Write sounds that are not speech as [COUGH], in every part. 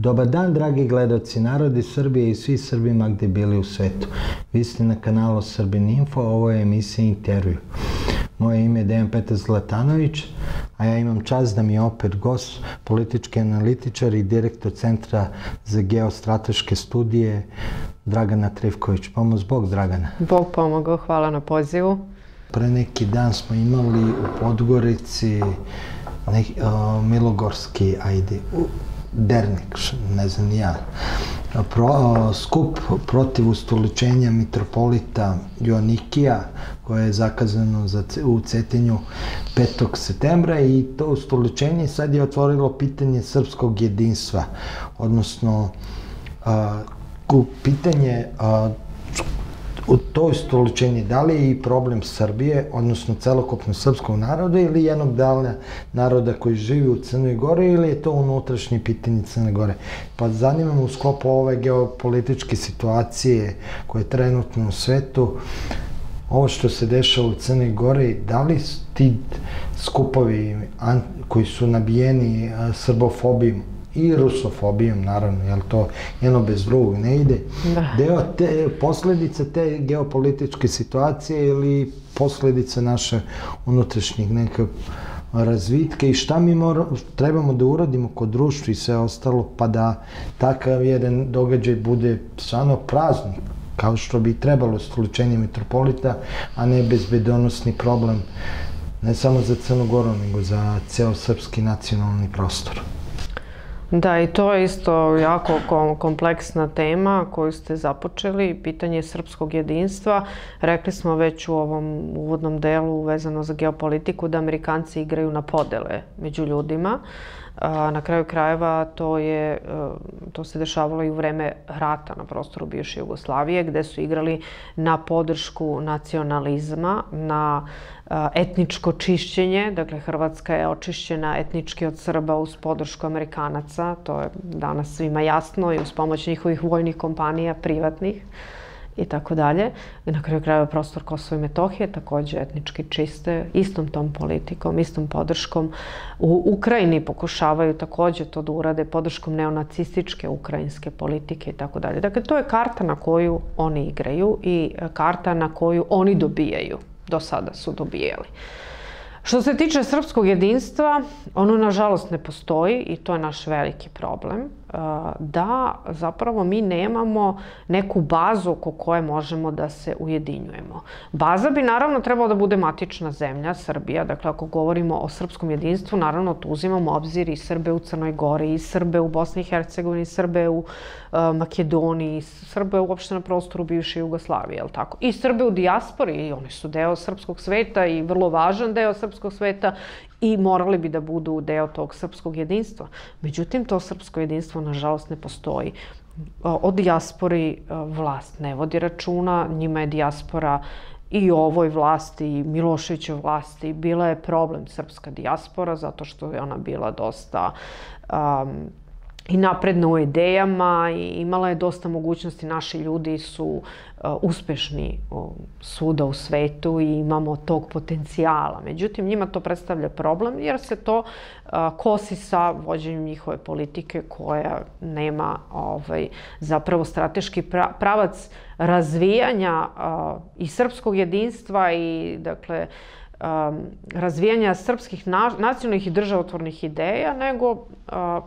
Dobar dan, dragi gledoci, narodi Srbije i svi Srbima gde bili u svetu. Vi ste na kanalu Srbin Info, ovo je emisija Intervju. Moje ime je Dejan Petar Zlatanović, a ja imam čast da mi je opet gost, politički analitičar i direktor Centra za geostrateške studije Dragana Trivković. Pomoz Bog, Dragana. Bog pomogao, hvala na pozivu. Pre neki dan smo imali u Podgorici neki, uh, Milogorski, ajde, u, Dernik, ne znam ja, pro, skup protiv ustoličenja mitropolita Joanikija, koje je zakazano za, u Cetinju 5. septembra i to ustoličenje sad je otvorilo pitanje srpskog jedinstva, odnosno a, pitanje a, u to istoličenje, da li je i problem Srbije, odnosno celokupno srpskog naroda ili jednog dala naroda koji živi u Crnoj Gore ili je to unutrašnje pitanje Crne Gore. Pa zanima me u sklopu ove geopolitičke situacije koje je trenutno u svetu, ovo što se dešava u Crnoj Gore, da li ti skupovi koji su nabijeni srbofobijom i rusofobijom, naravno, jer to jedno bez drugog ne ide. Da. Deo te posledice te geopolitičke situacije ili posledice naše unutrašnjih neka razvitke i šta mi mora, trebamo da uradimo kod društva i sve ostalo, pa da takav jedan događaj bude stvarno praznik, kao što bi trebalo stoličenje metropolita, a ne bezbedonosni problem ne samo za Crnogoru, nego za ceo srpski nacionalni prostor. Da, i to je isto jako kompleksna tema koju ste započeli, pitanje srpskog jedinstva. Rekli smo već u ovom uvodnom delu vezano za geopolitiku da Amerikanci igraju na podele među ljudima. A, na kraju krajeva to, je, e, to se dešavalo i u vreme rata na prostoru bivše Jugoslavije, gde su igrali na podršku nacionalizma, na etničko čišćenje. Dakle, Hrvatska je očišćena etnički od Srba uz podršku Amerikanaca. To je danas svima jasno i uz pomoć njihovih vojnih kompanija, privatnih i tako dalje. Na kraju krajeva prostor Kosova i Metohije takođe etnički čiste, istom tom politikom, istom podrškom. U Ukrajini pokušavaju takođe to da urade podrškom neonacističke ukrajinske politike i tako dalje. Dakle, to je karta na koju oni igraju i karta na koju oni dobijaju. Do sada su dobijali. Što se tiče srpskog jedinstva, ono nažalost ne postoji i to je naš veliki problem da zapravo mi nemamo neku bazu oko koje možemo da se ujedinjujemo. Baza bi naravno trebalo da bude matična zemlja, Srbija. Dakle, ako govorimo o srpskom jedinstvu, naravno tu uzimamo obzir i Srbe u Crnoj Gori, i Srbe u Bosni i Hercegovini, i Srbe u uh, Makedoniji, i Srbe uopšte na prostoru bivše Jugoslavije, je tako? I Srbe u dijaspori, i oni su deo srpskog sveta i vrlo važan deo srpskog sveta i morali bi da budu deo tog srpskog jedinstva. Međutim, to srpsko jedinstvo, nažalost, ne postoji. O dijaspori vlast ne vodi računa, njima je dijaspora i ovoj vlasti i Miloševićoj vlasti bila je problem srpska dijaspora zato što je ona bila dosta um, i napredna u idejama i imala je dosta mogućnosti. Naši ljudi su uh, uspešni uh, svuda u svetu i imamo tog potencijala. Međutim, njima to predstavlja problem jer se to uh, kosi sa vođenjem njihove politike koja nema ovaj, zapravo strateški pravac razvijanja uh, i srpskog jedinstva i dakle um, razvijanja srpskih na, nacionalnih i državotvornih ideja, nego uh,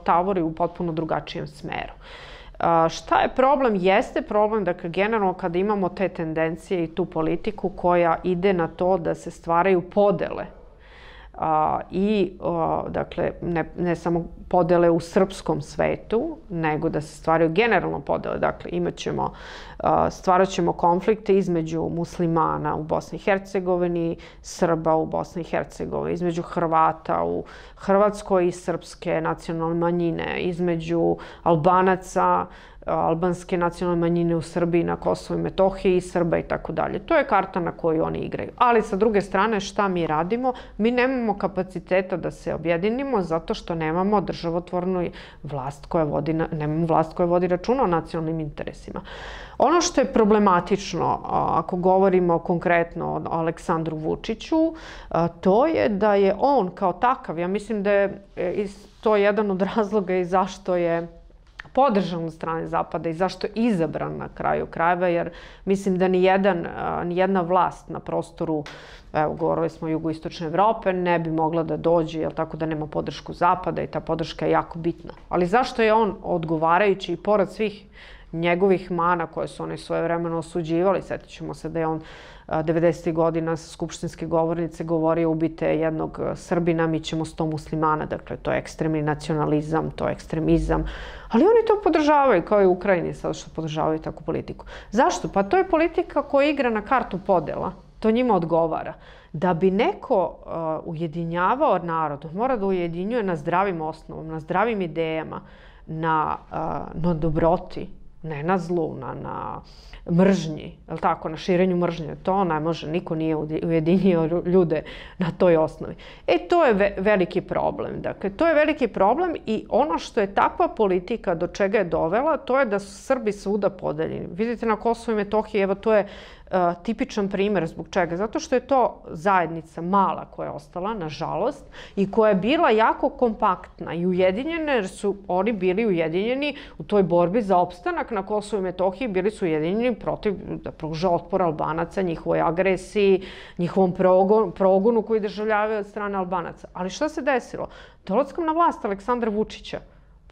tavori u potpuno drugačijem smeru. Uh, šta je problem? Jeste problem, dakle, generalno kada imamo te tendencije i tu politiku koja ide na to da se stvaraju podele a, i dakle ne, ne samo podele u srpskom svetu, nego da se stvaraju generalno podele. Dakle, imaćemo, a, stvarat ćemo konflikte između muslimana u Bosni i Hercegovini, Srba u Bosni i Hercegovini, između Hrvata u Hrvatskoj i srpske nacionalne manjine, između Albanaca, albanske nacionalne manjine u Srbiji, na Kosovo i Metohiji, Srba i tako dalje. To je karta na koju oni igraju. Ali sa druge strane, šta mi radimo? Mi nemamo kapaciteta da se objedinimo zato što nemamo državotvornu vlast koja vodi, nemamo vlast koja vodi računa o nacionalnim interesima. Ono što je problematično, ako govorimo konkretno o Aleksandru Vučiću, to je da je on kao takav, ja mislim da je e, to jedan od [LAUGHS] razloga i zašto je podržan od strane Zapada i zašto izabran na kraju krajeva, jer mislim da ni, jedan, ni jedna vlast na prostoru evo, govorili smo jugoistočne Evrope, ne bi mogla da dođe, jel tako da nema podršku Zapada i ta podrška je jako bitna. Ali zašto je on odgovarajući i pored svih njegovih mana koje su oni svoje vremeno osuđivali, setit ćemo se da je on 90. godina sa skupštinske govornice govorio ubite jednog Srbina, mi ćemo sto muslimana, dakle to je ekstremni nacionalizam, to je ekstremizam, ali oni to podržavaju kao i Ukrajini sad što podržavaju takvu politiku. Zašto? Pa to je politika koja igra na kartu podela to njima odgovara. Da bi neko uh, ujedinjavao narod, mora da ujedinjuje na zdravim osnovom, na zdravim idejama, na, uh, na dobroti, ne na zlu, na, na mržnji, je tako, na širenju mržnje. To ne može, niko nije ujedinio ljude na toj osnovi. E, to je ve veliki problem. Dakle, to je veliki problem i ono što je takva politika do čega je dovela, to je da su Srbi svuda podeljeni. Vidite na Kosovo i Metohiji, evo to je tipičan primer zbog čega. Zato što je to zajednica mala koja je ostala, nažalost, i koja je bila jako kompaktna i ujedinjena, jer su oni bili ujedinjeni u toj borbi za opstanak na Kosovo i Metohiji, bili su ujedinjeni protiv da pruža otpor Albanaca, njihovoj agresiji, njihovom progonu, progonu koji državljavaju od strane Albanaca. Ali šta se desilo? Dolazkom na vlast Aleksandra Vučića,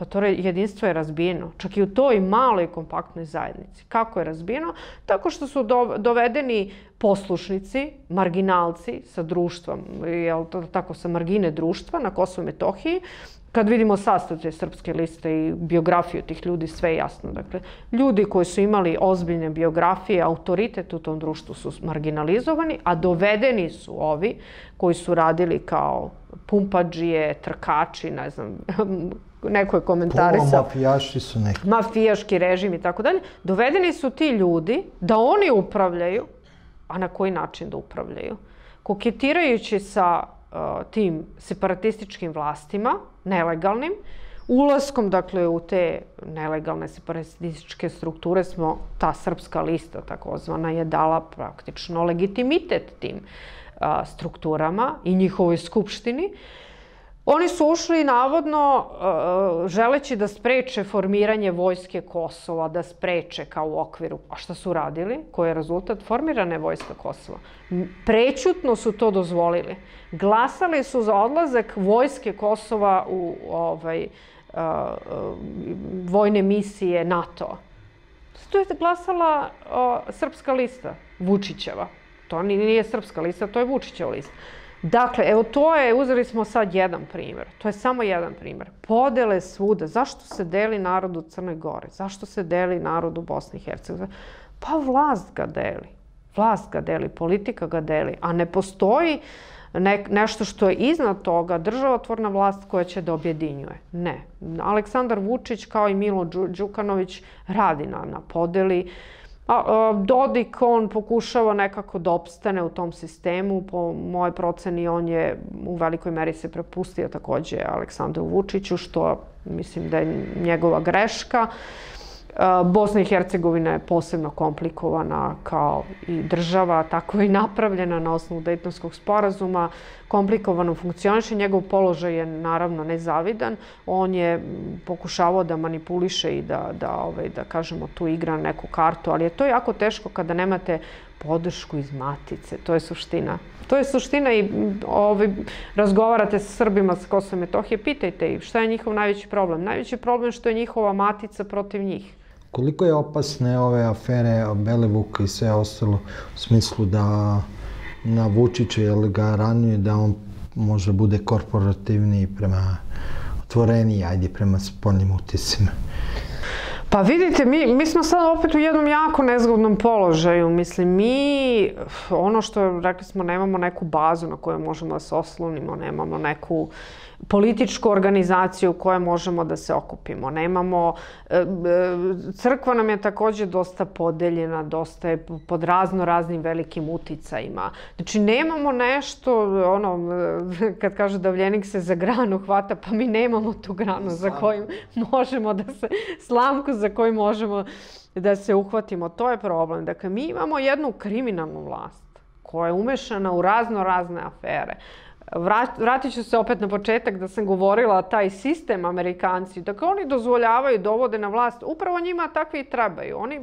Pa to jedinstvo je razbijeno, čak i u toj maloj kompaktnoj zajednici. Kako je razbijeno? Tako što su dovedeni poslušnici, marginalci sa društvom, jel to tako, sa margine društva na Kosovo i Metohiji, kad vidimo sastav te srpske liste i biografiju tih ljudi, sve je jasno. Dakle, ljudi koji su imali ozbiljne biografije, autoritet u tom društvu su marginalizovani, a dovedeni su ovi koji su radili kao pumpađije, trkači, ne znam, neko je komentarisao. Polo mafijaši su neki. Mafijaški režim i tako dalje. Dovedeni su ti ljudi da oni upravljaju, a na koji način da upravljaju? Koketirajući sa uh, tim separatističkim vlastima, nelegalnim, ulaskom dakle u te nelegalne separatističke strukture smo, ta srpska lista takozvana je dala praktično legitimitet tim uh, strukturama i njihovoj skupštini. Uh, Oni su ušli navodno uh, želeći da spreče formiranje vojske Kosova, da spreče kao u okviru. A šta su radili? Koji je rezultat? Formirane vojska Kosova. Prećutno su to dozvolili. Glasali su za odlazak vojske Kosova u ovaj, uh, uh, vojne misije NATO. To je glasala srpska lista, Vučićeva. To nije srpska lista, to je Vučićeva lista. Dakle, evo to je, uzeli smo sad jedan primjer. To je samo jedan primjer. Podele svuda. Zašto se deli narod u Crnoj Gore? Zašto se deli narod u Bosni i Hercegovini? Pa vlast ga deli. Vlast ga deli, politika ga deli. A ne postoji ne, nešto što je iznad toga, državotvorna vlast koja će da objedinjuje. Ne. Aleksandar Vučić kao i Milo Đukanović radi na, na podeli. Uh, A, a, Dodik, on pokušava nekako da opstane u tom sistemu. Po moje proceni, on je u velikoj meri se prepustio takođe Aleksandru Vučiću, što mislim da je njegova greška. Bosna i Hercegovina je posebno komplikovana kao i država, tako i napravljena na osnovu Dejtonskog sporazuma. Komplikovano funkcioniše, njegov položaj je naravno nezavidan. On je pokušavao da manipuliše i da, da, ovaj, da kažemo, tu igra neku kartu, ali je to jako teško kada nemate podršku iz matice. To je suština. To je suština i ovaj, razgovarate sa Srbima sa Kosova i Metohije, pitajte ih šta je njihov najveći problem. Najveći problem je što je njihova matica protiv njih. Koliko je opasne ove afere Belivuk i sve ostalo u smislu da na Vučića ili ga ranuje da on može bude korporativniji prema otvoreniji, ajde, prema spoljnim utisima? Pa vidite, mi, mi smo sad opet u jednom jako nezgodnom položaju. Mislim, mi, ono što rekli smo, nemamo neku bazu na kojoj možemo da se oslonimo, nemamo neku političku organizaciju u kojoj možemo da se okupimo. Nemamo, e, e, crkva nam je takođe dosta podeljena, dosta je pod razno raznim velikim uticajima. Znači, nemamo nešto, ono, [LAUGHS] kad kaže davljenik se za granu hvata, pa mi nemamo tu granu za koju možemo da se, slamku za koju možemo da se uhvatimo. To je problem. Dakle, mi imamo jednu kriminalnu vlast koja je umešana u razno razne afere vratit ću se opet na početak da sam govorila taj sistem Amerikanci, dakle oni dozvoljavaju, dovode na vlast, upravo njima takvi i trebaju. Oni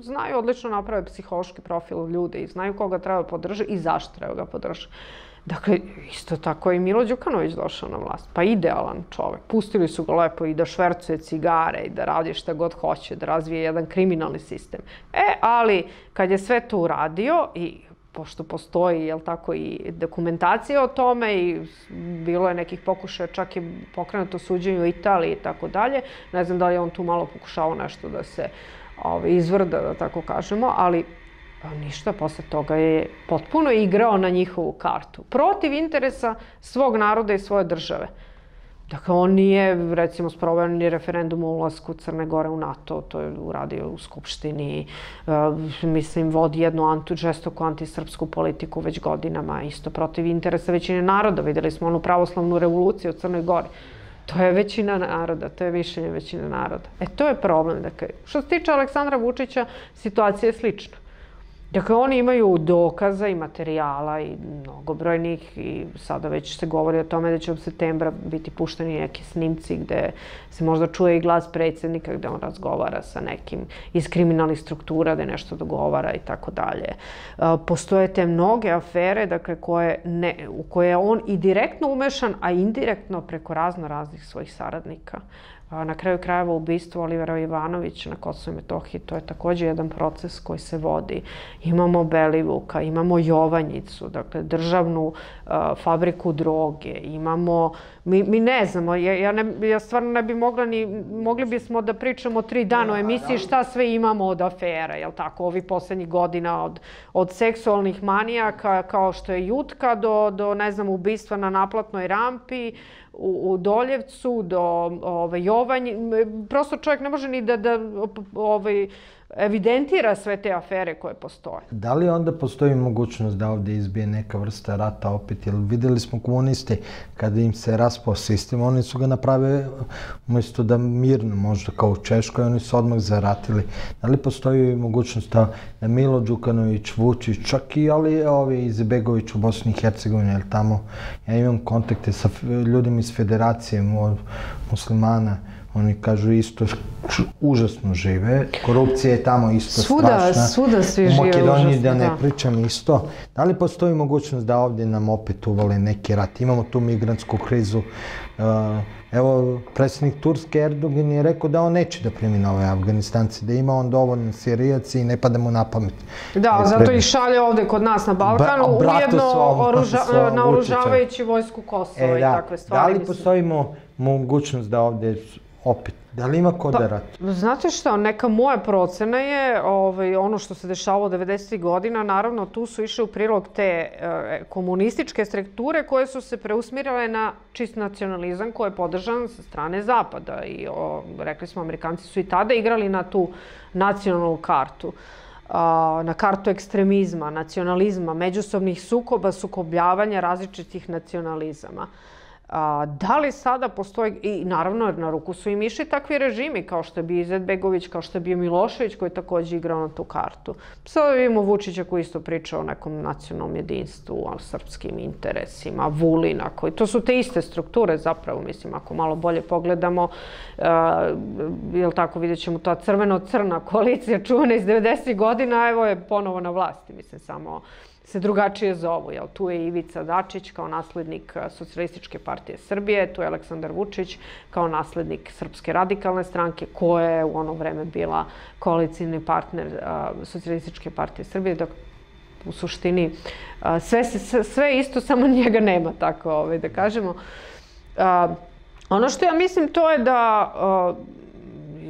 znaju odlično naprave psihološki profil ljudi i znaju koga treba podržati i zašto treba ga podržati. Dakle, isto tako je i Milo Đukanović došao na vlast. Pa idealan čovek. Pustili su ga lepo i da švercuje cigare i da radi šta god hoće, da razvije jedan kriminalni sistem. E, ali kad je sve to uradio i pošto postoji, jel tako, i dokumentacija o tome i bilo je nekih pokušaja, čak i pokrenuto suđenje u Italiji i tako dalje. Ne znam da li je on tu malo pokušao nešto da se ovaj, izvrda, da tako kažemo, ali pa ništa, posle toga je potpuno igrao na njihovu kartu. Protiv interesa svog naroda i svoje države. Dakle, on nije, recimo, sproveo ni referendum o ulazku Crne Gore u NATO, to je uradio u Skupštini, uh, mislim, vodi jednu antu, žestoku antisrpsku politiku već godinama, isto protiv interesa većine naroda. Videli smo onu pravoslavnu revoluciju u Crnoj Gori. To je većina naroda, to je mišljenje većine naroda. E, to je problem. Dakle, što se tiče Aleksandra Vučića, situacija je slična. Dakle, oni imaju dokaza i materijala i mnogobrojnih i sada već se govori o tome da će od septembra biti pušteni neki snimci gde se možda čuje i glas predsednika gde on razgovara sa nekim iz kriminalnih struktura, da nešto dogovara i tako dalje. E, postoje te mnoge afere dakle, koje ne, u koje je on i direktno umešan, a indirektno preko razno raznih svojih saradnika. Na kraju krajeva ubistvo Olivera Ivanovića na Kosovo i Metohiji, to je takođe jedan proces koji se vodi. Imamo Belivuka, imamo Jovanjicu, dakle državnu uh, fabriku droge, imamo, mi, mi ne znamo, ja, ja, ne, ja stvarno ne bi mogla ni, mogli bismo da pričamo tri dana o emisiji šta sve imamo od afera, jel tako, ovi poslednjih godina od, od seksualnih manijaka kao što je Jutka do, do ne znam, ubistva na naplatnoj rampi, u, u Doljevcu, do ove, Jovanj, prosto čovjek ne može ni da, da ovaj, evidentira sve te afere koje postoje. Da li onda postoji mogućnost da ovde izbije neka vrsta rata opet? Jer videli smo komunisti kada im se raspao sistem, oni su ga napravili umesto da mirno, možda kao u Češkoj, oni su odmah zaratili. Da li postoji mogućnost da, da Milo Đukanović, Vučić, čak i ali ovi Izebegović u Bosni i Hercegovini, jer tamo ja imam kontakte sa ljudima iz federacije muslimana, Oni kažu isto užasno žive. Korupcija je tamo isto svuda, strašna. Svuda svi žive U Makedoniji užasno, da ne da. pričam isto. Da li postoji mogućnost da ovdje nam opet uvale neki rat? Imamo tu migrantsku krizu. Uh, evo, predsjednik Turske Erdogan je rekao da on neće da primi nove Afganistance, da ima on dovoljno Sirijaci i ne pada mu na pamet. Da, da zato i šalje ovde kod nas na Balkanu, ba, ujedno oruža, naoružavajući vojsku Kosova e, da, i takve stvari. Da li postoji mogućnost da ovde opet. Da li ima ko da pa, rat? Znate šta, neka moja procena je ovaj, ono što se dešavalo 90. godina, naravno tu su išle u prilog te e, komunističke strukture koje su se preusmirale na čist nacionalizam koji je podržan sa strane Zapada. I o, rekli smo, Amerikanci su i tada igrali na tu nacionalnu kartu na kartu ekstremizma, nacionalizma, međusobnih sukoba, sukobljavanja različitih nacionalizama. A, da li sada postoji, i naravno na ruku su im išli takvi režimi kao što je bio Izetbegović, kao što je bio Milošević koji je takođe igrao na tu kartu. Sada vidimo Vučića koji isto priča o nekom nacionalnom jedinstvu, o srpskim interesima, Vulina koji, to su te iste strukture zapravo, mislim, ako malo bolje pogledamo, uh, jel tako, vidjet ćemo ta crveno-crna koalicija čuvena iz 90. godina, evo je ponovo na vlasti, mislim, samo se drugačije zovu. Jel? Tu je Ivica Dačić kao naslednik Socialističke partije Srbije, tu je Aleksandar Vučić kao naslednik Srpske radikalne stranke, koja je u ono vreme bila koalicijni partner Socialističke partije Srbije. Dok u suštini sve, sve, sve isto, samo njega nema, tako ovaj, da kažemo. Ono što ja mislim to je da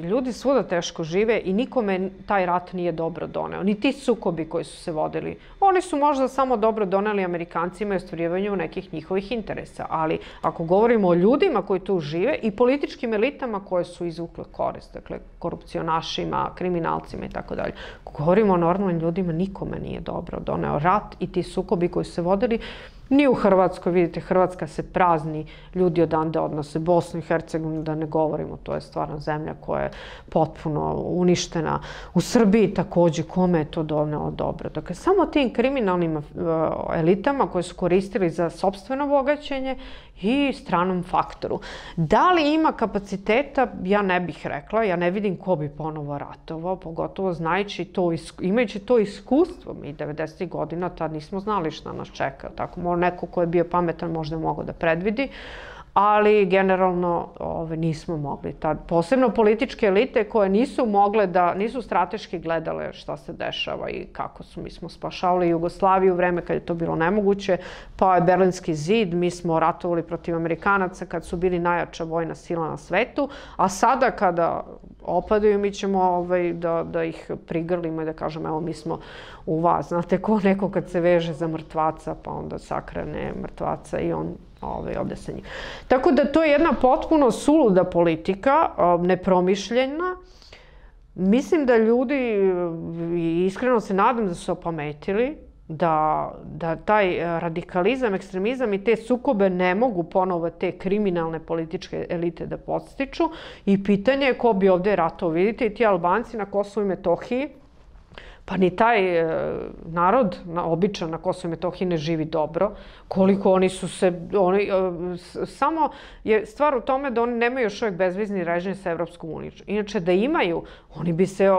ljudi svuda teško žive i nikome taj rat nije dobro doneo. Ni ti sukobi koji su se vodili. Oni su možda samo dobro doneli Amerikancima i ostvarivanju nekih njihovih interesa. Ali ako govorimo o ljudima koji tu žive i političkim elitama koje su izvukle korist, dakle korupcionašima, kriminalcima i tako dalje. Ako govorimo o normalnim ljudima, nikome nije dobro doneo rat i ti sukobi koji su se vodili Ni u Hrvatskoj, vidite, Hrvatska se prazni, ljudi odande odnose. Bosnu i Hercegovinu, da ne govorimo, to je stvarno zemlja koja je potpuno uništena. U Srbiji takođe, kome je to donelo dobro? Dakle, samo tim kriminalnim uh, elitama koje su koristili za sobstveno bogaćenje i stranom faktoru. Da li ima kapaciteta, ja ne bih rekla, ja ne vidim ko bi ponovo ratovao, pogotovo znajući to, imajući to iskustvo, mi 90. godina tad nismo znali šta nas čeka, tako neko ko je bio pametan možda mogao da predvidi, ali generalno ove, nismo mogli tad. Posebno političke elite koje nisu mogle da, nisu strateški gledale šta se dešava i kako su. Mi smo spašavali Jugoslaviju u vreme kad je to bilo nemoguće, pa je Berlinski zid, mi smo ratovali protiv Amerikanaca kad su bili najjača vojna sila na svetu, a sada kada opadaju mi ćemo ovaj, da, da ih prigrlimo i da kažemo evo mi smo u vas. Znate, ko neko kad se veže za mrtvaca pa onda sakrane mrtvaca i on ovaj, ovde sa njim. Tako da to je jedna potpuno suluda politika, nepromišljena. Mislim da ljudi, iskreno se nadam da su opametili, da, da taj radikalizam, ekstremizam i te sukobe ne mogu ponovo te kriminalne političke elite da podstiču i pitanje je ko bi ovde ratao. Vidite i ti Albanci na Kosovo i Metohiji, Pa ni taj e, narod, na, običan na Kosovo i Metohiji ne živi dobro. Koliko oni su se... Oni, e, samo je stvar u tome da oni nemaju još uvijek bezvizni režim sa Evropskom unijom. Inače, da imaju, oni bi se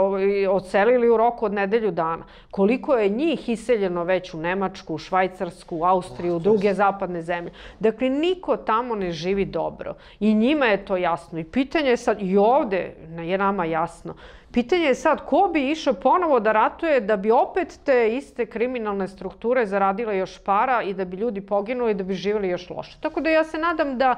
odselili u roku od nedelju dana. Koliko je njih iseljeno već u Nemačku, u Švajcarsku, u Austriju, u druge zapadne zemlje. Dakle, niko tamo ne živi dobro. I njima je to jasno. I pitanje je sad, i ovde je nama jasno, Pitanje je sad ko bi išao ponovo da ratuje da bi opet te iste kriminalne strukture zaradile još para i da bi ljudi poginuli i da bi živjeli još loše. Tako da ja se nadam da,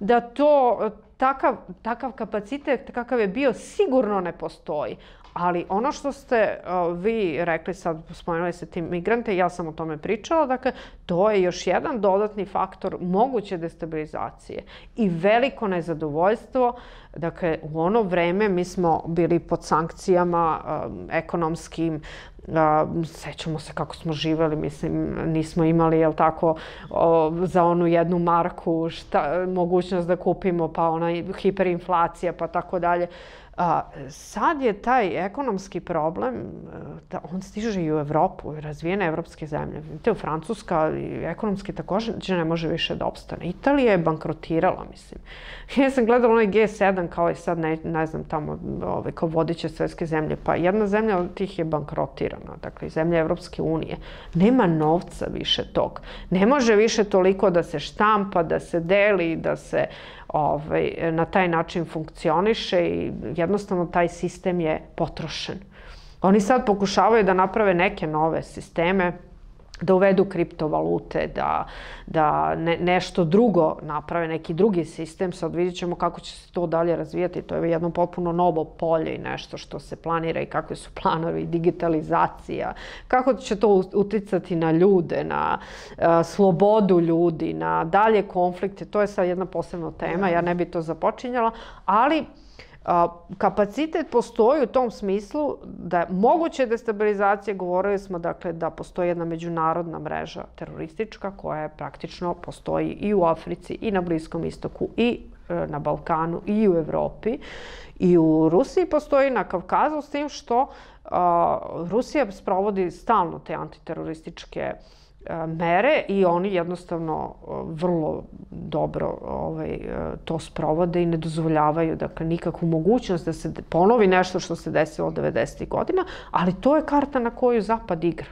da to takav, takav kapacitet kakav je bio sigurno ne postoji. Ali ono što ste uh, vi rekli sad, spomenuli ste ti migrante, ja sam o tome pričala, dakle, to je još jedan dodatni faktor moguće destabilizacije i veliko nezadovoljstvo. Dakle, u ono vreme mi smo bili pod sankcijama um, ekonomskim, A, sećamo se kako smo živeli, mislim, nismo imali, jel tako, o, za onu jednu marku šta, mogućnost da kupimo, pa ona hiperinflacija, pa tako dalje. A, sad je taj ekonomski problem, e, da on stiže i u Evropu, razvijene evropske zemlje. Vidite, u Francuska ekonomski takođe ne može više da opstane. Italija je bankrotirala, mislim. [LAUGHS] Ja sam gledala onaj G7 kao i sad, ne, ne znam, tamo ove, kao vodiće svetske zemlje. Pa jedna zemlja od tih je bankrotirana, dakle, zemlja Evropske unije. Nema novca više tog. Ne može više toliko da se štampa, da se deli, da se ovaj, na taj način funkcioniše i jednostavno taj sistem je potrošen. Oni sad pokušavaju da naprave neke nove sisteme, da uvedu kriptovalute, da, da ne, nešto drugo naprave, neki drugi sistem. Sad vidjet ćemo kako će se to dalje razvijati. To je jedno potpuno novo polje i nešto što se planira i kakve su planovi, digitalizacija, kako će to uticati na ljude, na uh, slobodu ljudi, na dalje konflikte. To je sad jedna posebna tema, ja ne bi to započinjala, ali A, kapacitet postoji u tom smislu da je moguće destabilizacije, govorili smo dakle da postoji jedna međunarodna mreža teroristička koja je praktično postoji i u Africi i na Bliskom istoku i e, na Balkanu i u Evropi. I u Rusiji postoji na Kavkazu s tim što a, Rusija sprovodi stalno te antiterorističke E, mere i oni jednostavno e, vrlo dobro ovaj, e, to sprovode i ne dozvoljavaju dakle, nikakvu mogućnost da se ponovi nešto što se desilo 90. godina, ali to je karta na koju Zapad igra.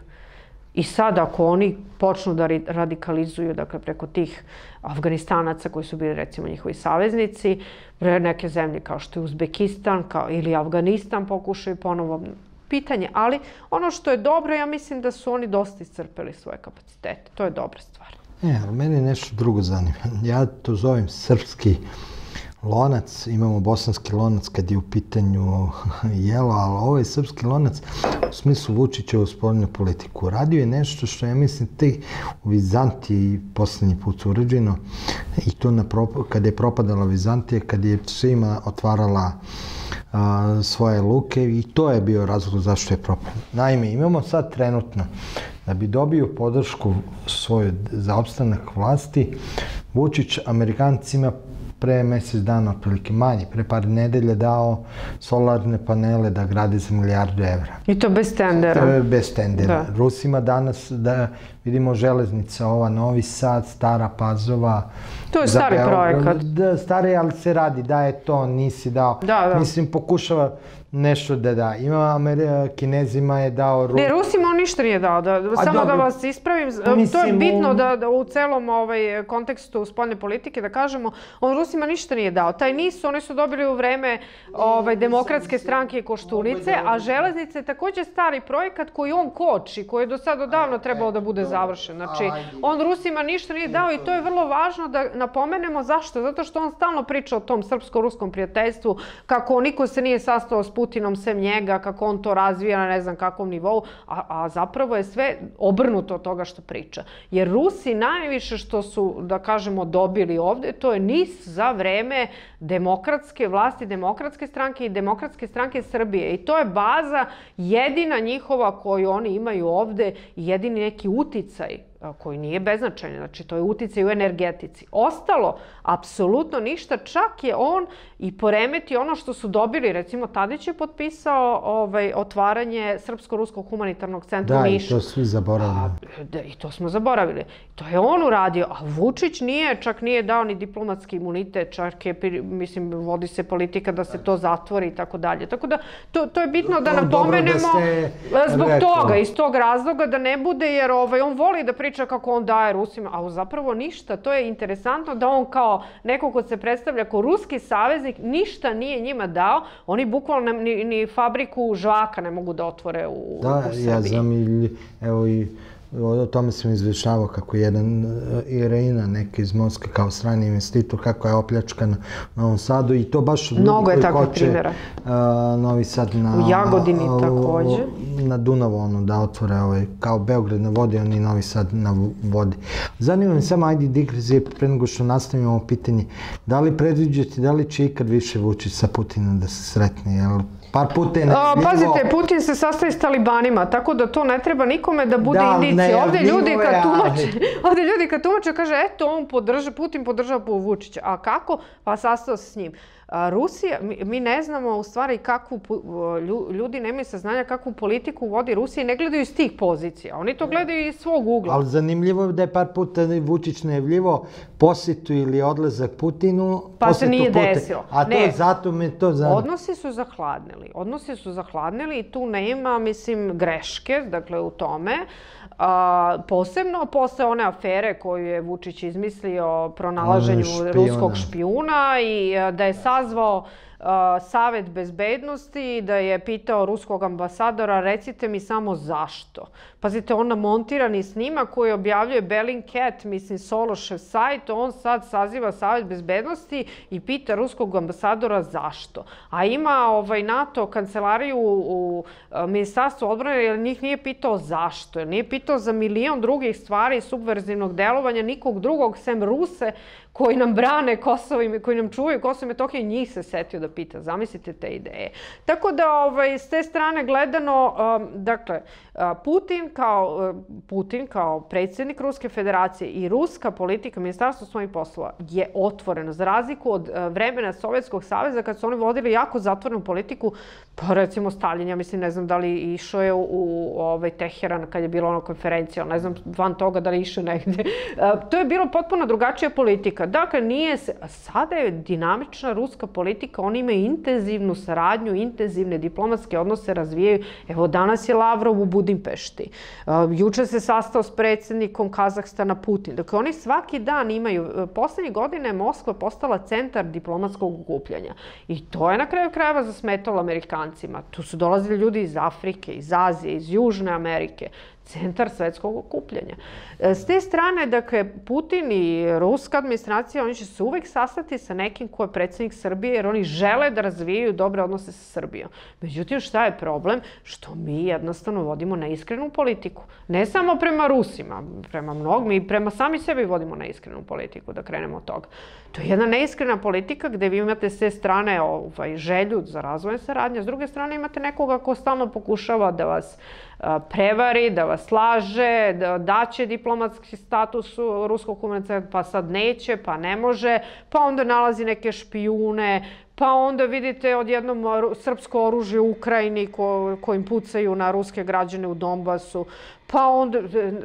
I sad ako oni počnu da radikalizuju dakle, preko tih Afganistanaca koji su bili recimo njihovi saveznici, neke zemlje kao što je Uzbekistan kao, ili Afganistan pokušaju ponovo pitanje, ali ono što je dobro, ja mislim da su oni dosta iscrpeli svoje kapacitete. To je dobra stvar. E, ali meni nešto drugo zanima. Ja to zovem srpski lonac, imamo bosanski lonac kad je u pitanju [LAUGHS] jelo, ali ovo je srpski lonac u smislu Vučića u spoljnu politiku. Radio je nešto što ja mislim te u Vizantiji poslednji put urađeno i to na, kada je propadala Vizantija, kad je svima otvarala a, svoje luke i to je bio razlog zašto je propao. Naime, imamo sad trenutno Da bi dobio podršku svoju za opstanak vlasti, Vučić Amerikancima pre mesec dana, otprilike manje, pre par nedelja dao solarne panele da grade za milijardu evra. I to bez tendera? To je bez tendera. Da. Rusima danas, da vidimo železnica, ova Novi Sad, Stara Pazova. To je stari Beograd, projekat. Da, stari, ali se radi, da je to, nisi dao. Da, da. Mislim, pokušava nešto da da. Ima Ameri Kinezima je dao... Ru... Ne, Rusima on ništa nije dao. Da, A, samo dobro. da vas ispravim, Mislim, to je bitno da, da u celom ovaj, kontekstu spoljne politike da kažemo, on Rusima ništa nije dao. Taj NIS oni su dobili u vreme ovaj, demokratske stranke i Koštunice, a železnice je takođe stari projekat koji on koči, koji je do sada odavno trebalo da bude završen. Znači, on Rusima ništa nije dao i to je vrlo važno da napomenemo zašto. Zato što on stalno priča o tom srpsko-ruskom prijateljstvu, kako niko se nije sastao s Putinom sem njega, kako on to razvija na ne znam kakvom nivou, a, a zapravo je sve obrnuto od toga što priča. Jer Rusi najviše što su, da kažemo, dobili ovde, to je NIS za vreme demokratske vlasti, demokratske stranke i demokratske stranke Srbije. I to je baza jedina njihova koju oni imaju ovde, jedini neki uticaj koji nije beznačajan, znači to je uticaj u energetici. Ostalo, apsolutno ništa, čak je on i poremeti ono što su dobili, recimo Tadić je potpisao ovaj, otvaranje Srpsko-Ruskog humanitarnog centra da, u Nišu. Da, i to svi zaboravili. A, da, i to smo zaboravili. To je on uradio, a Vučić nije, čak nije dao ni diplomatski imunitet, čak je, mislim, vodi se politika da se to zatvori i tako dalje. Tako da, to, to je bitno da napomenemo da zbog toga, iz tog razloga da ne bude, jer ovaj, on voli da priča priča kako on daje Rusima, a zapravo ništa. To je interesantno da on kao neko ko se predstavlja kao ruski saveznik ništa nije njima dao. Oni bukvalno ni, ni fabriku žvaka ne mogu da otvore u, da, u Srbiji. Da, ja znam i, evo i o tome sam izvešavao kako jedan e, Irina, neka iz Moskve kao strani investitor, kako je opljačkan na Novom Sadu i to baš Mnogo je takvih primjera. Uh, Novi Sad na... U Jagodini takođe. Na Dunavu ono da otvore ovaj, kao Beograd na vodi, oni Novi Sad na vodi. Zanima me samo, ajde digresije, pre nego što nastavimo ovo pitanje, da li predviđate, da li će ikad više Vučić sa Putinom da se sretne, jel Par puta je najavljivo. Pazite, Putin se sastaje s talibanima, tako da to ne treba nikome da bude da, indicija. Ovde ljudi kad tumače, [LAUGHS] ovde ljudi kad tumače kaže, eto, on podrža, Putin podržava Vučića. A kako? Pa sastao se s njim. Rusija, mi ne znamo u stvari kakvu, ljudi nemaju saznanja kakvu politiku vodi Rusija i ne gledaju iz tih pozicija. Oni to gledaju iz svog ugla. Ali zanimljivo je da je par puta Vučić najavljivo posjetu ili odlazak Putinu. Pa se nije Putin. desilo. A to ne. zato me to zanima. Odnosi su zahladnili. Odnosi su zahladnili i tu nema, mislim, greške, dakle, u tome. A, posebno posle one afere koju je Vučić izmislio pronalaženju špijuna. ruskog špijuna i da je sazvao Savet bezbednosti da je pitao ruskog ambasadora recite mi samo zašto. Pazite, on montirani snimak koji objavljuje Bellingcat, mislim Sološev sajt, on sad saziva Savet bezbednosti i pita ruskog ambasadora zašto. A ima ovaj NATO kancelariju u, ministarstvu odbrane, jer njih nije pitao zašto. Nije pitao za milion drugih stvari subverzivnog delovanja nikog drugog sem Ruse koji nam brane Kosovo i koji nam čuvaju Kosovo i Metohije, njih se setio da pita. Zamislite te ideje. Tako da, ovaj, s te strane gledano, um, dakle, uh, Putin kao, uh, Putin kao predsjednik Ruske federacije i ruska politika, ministarstvo svojih poslova je otvoreno. Za razliku od uh, vremena Sovjetskog saveza, kad su oni vodili jako zatvorenu politiku, pa recimo Stalin, ja mislim, ne znam da li išao je u, u ovaj, Teheran kad je bila ona konferencija, ne znam van toga da li išao negde. [LAUGHS] to je bilo potpuno drugačija politika politika. Dakle, nije se, sada je dinamična ruska politika, oni imaju intenzivnu saradnju, intenzivne diplomatske odnose razvijaju. Evo, danas je Lavrov u Budimpešti. Juče se sastao s predsednikom Kazahstana Putin. Dakle, oni svaki dan imaju, uh, poslednje godine je Moskva postala centar diplomatskog okupljanja. I to je na kraju krajeva zasmetalo Amerikancima. Tu su dolazili ljudi iz Afrike, iz Azije, iz Južne Amerike centar svetskog okupljanja. E, s te strane, dakle, Putin i ruska administracija, oni će se uvek sastati sa nekim ko je predsednik Srbije, jer oni žele da razvijaju dobre odnose sa Srbijom. Međutim, šta je problem? Što mi jednostavno vodimo neiskrenu politiku. Ne samo prema Rusima, prema mnog, mi prema sami sebi vodimo neiskrenu politiku, da krenemo od toga. To je jedna neiskrena politika gde vi imate s te strane ovaj, želju za razvojem saradnje, s druge strane imate nekoga ko stalno pokušava da vas prevari, da vas laže, da daće diplomatski status ruskog humanitarnog, pa sad neće, pa ne može, pa onda nalazi neke špijune, pa onda vidite odjednom srpsko oružje u Ukrajini ko, kojim pucaju na ruske građane u Donbasu, pa onda,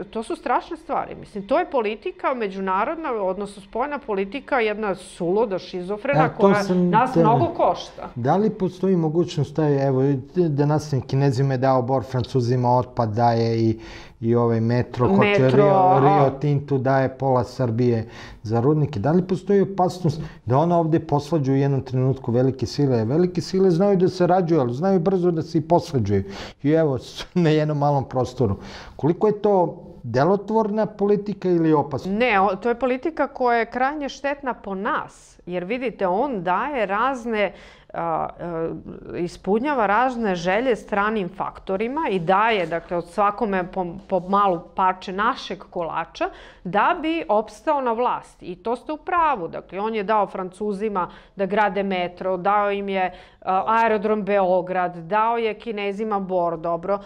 to su strašne stvari. Mislim, to je politika međunarodna, odnosno spojna politika, jedna suluda, šizofrena, ja, koja nas te... mnogo košta. Da li postoji mogućnost, taj, evo, da nastavim, Kinezima je dao bor, Francuzima otpad daje i i ovaj metro, metro hoće Rio, Rio Tintu daje pola Srbije za rudnike. Da li postoji opasnost da ona ovde poslađu u jednom trenutku velike sile? Velike sile znaju da se rađuju, ali znaju brzo da se i poslađuju. I evo, na jednom malom prostoru. Koliko je to delotvorna politika ili opasna? Ne, to je politika koja je krajnje štetna po nas. Jer vidite, on daje razne ispunjava razne želje stranim faktorima i daje, dakle, od svakome po, po malu parče našeg kolača da bi opstao na vlasti. I to ste u pravu. Dakle, on je dao Francuzima da grade metro, dao im je aerodrom Beograd, dao je Kinezima Bor, dobro.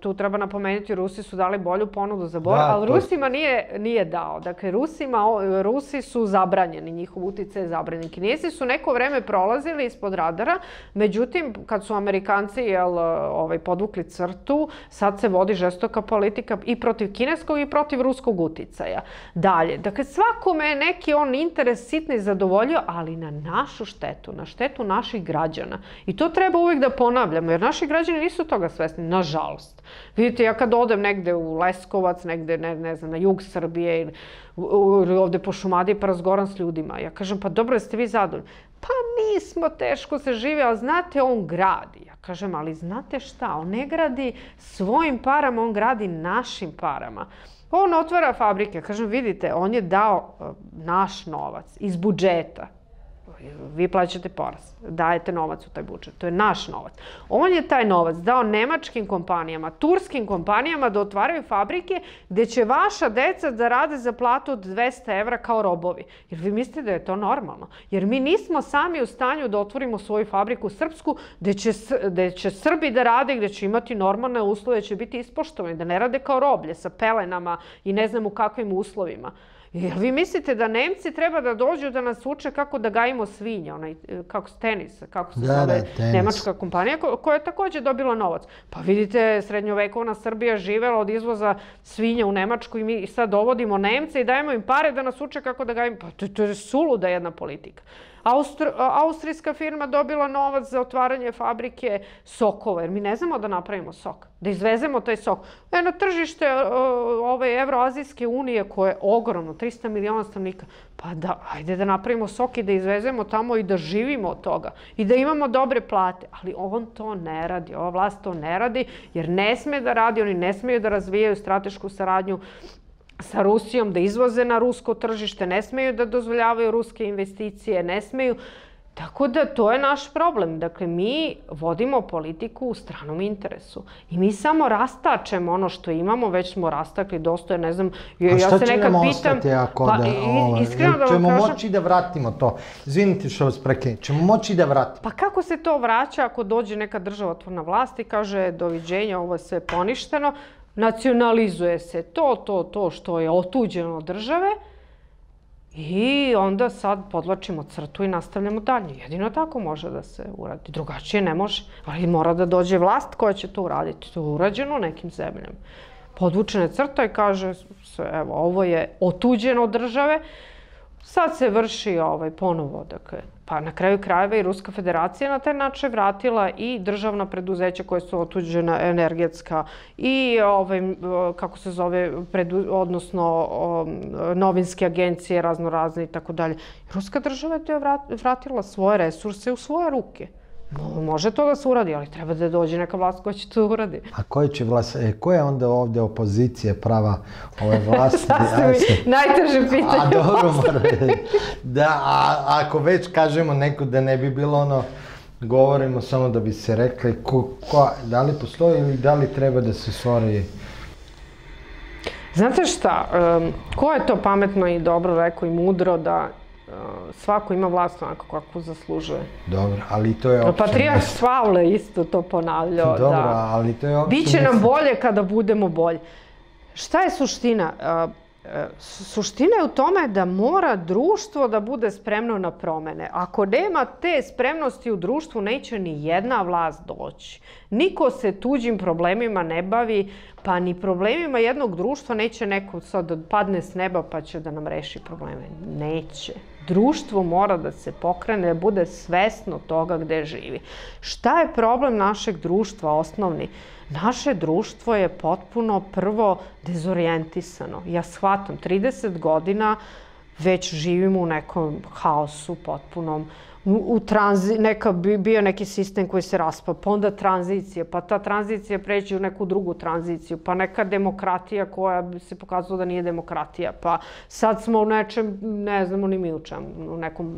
Tu treba napomenuti, Rusi su dali bolju ponudu za Bor, da, ali Rusima nije, nije dao. Dakle, Rusima, Rusi su zabranjeni, njihov uticaj je zabranjen. Kinezi su neko vreme prolazili ispod radara, međutim, kad su Amerikanci jel, ovaj, podvukli crtu, sad se vodi žestoka politika i protiv kineskog i protiv ruskog uticaja. Dalje, dakle, svakome je neki on interes sitni zadovoljio, ali na našu štetu, na štetu naših građana. I to treba uvijek da ponavljamo, jer naši građani nisu toga svesni, nažalost. Vidite, ja kad odem negde u Leskovac, negde, ne, ne znam, na jug Srbije ili, ovde po Šumadiji pa razgovaram s ljudima, ja kažem, pa dobro, jeste vi zadovoljni? Pa nismo, teško se žive, ali znate, on gradi. Ja kažem, ali znate šta, on ne gradi svojim parama, on gradi našim parama. On otvara fabrike, kažem, vidite, on je dao uh, naš novac iz budžeta, vi plaćate porez, dajete novac u taj budžet, to je naš novac. On je taj novac dao nemačkim kompanijama, turskim kompanijama da otvaraju fabrike gde će vaša deca da rade za platu od 200 evra kao robovi. Jer vi mislite da je to normalno? Jer mi nismo sami u stanju da otvorimo svoju fabriku srpsku gde će, gde će Srbi da rade, gde će imati normalne uslove, će biti ispoštovani, da ne rade kao roblje sa pelenama i ne znam u kakvim uslovima. Jel vi mislite da Nemci treba da dođu da nas uče kako da gajimo svinje, onaj, kako s tenis, kako se da, zove da, nemačka kompanija koja je takođe dobila novac. Pa vidite, srednjovekovna Srbija živela od izvoza svinja u Nemačku i mi sad dovodimo Nemce i dajemo im pare da nas uče kako da gajimo. Pa to, to je suluda jedna politika. Austr austrijska firma dobila novac za otvaranje fabrike sokova, jer mi ne znamo da napravimo sok, da izvezemo taj sok. E, na tržište ove Evroazijske unije, koje je ogromno, 300 miliona stanovnika, pa da, ajde da napravimo sok i da izvezemo tamo i da živimo od toga i da imamo dobre plate. Ali on to ne radi, ova vlast to ne radi, jer ne sme da radi, oni ne smeju da razvijaju stratešku saradnju sa Rusijom, da izvoze na rusko tržište, ne smeju da dozvoljavaju ruske investicije, ne smeju. Tako da to je naš problem. Dakle, mi vodimo politiku u stranom interesu. I mi samo rastačemo ono što imamo, već smo rastakli dosta, ne znam, ja, ja se nekad pitam... A ako pa, da, ovaj, iskreno da ćemo kažem, moći da vratimo to? Izvinite što vas prekine, ćemo moći da vratimo? Pa kako se to vraća ako dođe neka državotvorna vlast i kaže doviđenja, ovo je sve poništeno, nacionalizuje se to, to, to što je otuđeno od države i onda sad podlačimo crtu i nastavljamo dalje. Jedino tako može da se uradi. Drugačije ne može. Ali mora da dođe vlast koja će to uraditi. To je urađeno u nekim zemljama. Podvučene crta i kaže se, evo, ovo je otuđeno od države, sad se vrši ovaj, ponovo, dakle, Pa na kraju krajeva i Ruska federacija na taj način vratila i državna preduzeća koje su otuđena energetska i ovaj, kako se zove, predu, odnosno novinske agencije raznorazne i tako dalje. Ruska država je vratila svoje resurse u svoje ruke. Može to da se uradi, ali treba da dođe neka vlast koja će to uradi. A koja će vlast, e, koja je onda ovde opozicija prava ove vlasti? [LAUGHS] Ste mi najteže pitanje. A dobro, mora da, a, ako već kažemo neko da ne bi bilo ono, govorimo samo da bi se rekli ko, ko, da li postoji ili da li treba da se stvori Znate šta, um, ko je to pametno i dobro rekao i mudro da svako ima vlast onako kako zaslužuje. Dobro, ali to je opće Patrijarh Pavle isto to ponavljao. Dobro, da. ali to je opće Biće nam bolje kada budemo bolji. Šta je suština? A, e, Suština je u tome da mora društvo da bude spremno na promene. Ako nema te spremnosti u društvu, neće ni jedna vlast doći. Niko se tuđim problemima ne bavi, pa ni problemima jednog društva neće neko sad da padne s neba pa će da nam reši probleme. Neće. Društvo mora da se pokrene, da bude svesno toga gde živi. Šta je problem našeg društva osnovni? Naše društvo je potpuno prvo dezorijentisano. Ja shvatam, 30 godina već živimo u nekom haosu potpunom, u, tranzi, neka bi bio neki sistem koji se raspa, pa onda tranzicija, pa ta tranzicija pređe u neku drugu tranziciju, pa neka demokratija koja bi se pokazala da nije demokratija, pa sad smo u nečem, ne znamo ni mi u čemu, u nekom